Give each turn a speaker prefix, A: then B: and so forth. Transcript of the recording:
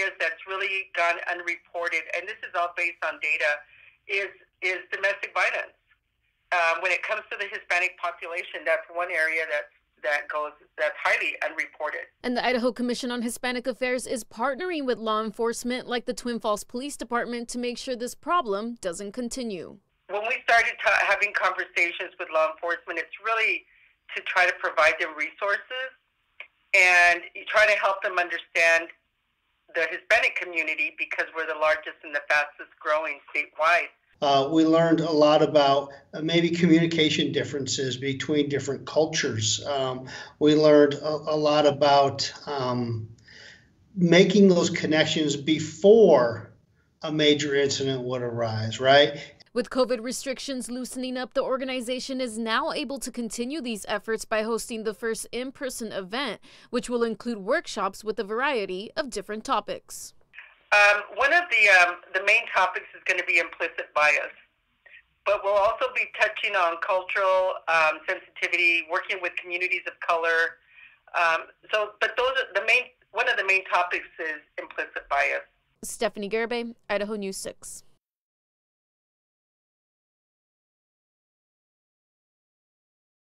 A: areas that's really gone unreported, and this is all based on data, is is domestic violence. Um, when it comes to the Hispanic population, that's one area that's that goes that's highly unreported.
B: And the Idaho Commission on Hispanic Affairs is partnering with law enforcement like the Twin Falls Police Department to make sure this problem doesn't continue.
A: When we started ta- having conversations with law enforcement, it's really to try to provide them resources and try to help them understand the Hispanic community because we're the largest and the fastest growing statewide.
C: Uh, we learned a lot about uh, maybe communication differences between different cultures. Um, we learned a, a lot about um, making those connections before a major incident would arise, right?
B: With COVID restrictions loosening up, the organization is now able to continue these efforts by hosting the first in person event, which will include workshops with a variety of different topics.
A: Um, one of the um, the main topics is going to be implicit bias, but we'll also be touching on cultural um, sensitivity, working with communities of color. Um, so, but those are the main. One of the main topics is implicit bias.
B: Stephanie Garibay, Idaho News Six.